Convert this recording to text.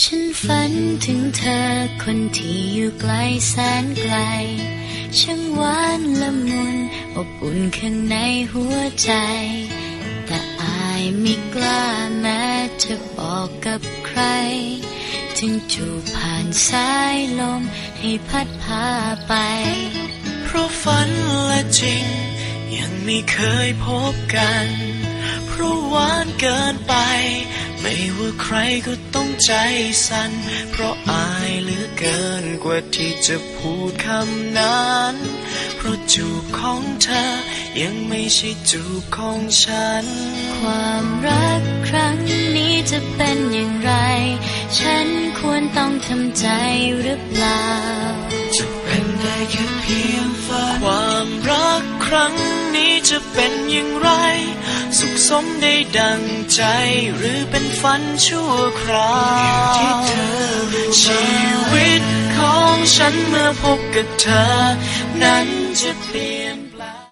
ฉันฝันถึงเธอคนที่อยู่ไกลแสนไกล ช่างหวานละมุนอบอุ่นข้างในหัวใจ แต่อายไม่กล้าแม้จะบอกกับใคร ถึงจูบผ่านสายลมให้พัดพาไป เพราะฝันและจริง ยังไม่เคยพบกัน เพราะหวานเกินไป ว่าใครก็ต้องใจสั่น เพราะอายเหลือเกินกว่าที่จะพูดคำนั้น เพราะจูบของเธอ ยังไม่ใช่จูบของฉัน ความรักครั้งนี้จะเป็นอย่างไร ฉันควรต้องทำใจหรือเปล่า จะเป็นได้แค่เพียงฝัน ความรักครั้งนี้จะเป็นอย่างไร สุขสมได้ดังใจหรือเป็นฝันชั่วคราวที่เธอชีวิตของฉันเมื่อพบกับเธอ นั้นจะเปลี่ยนแปล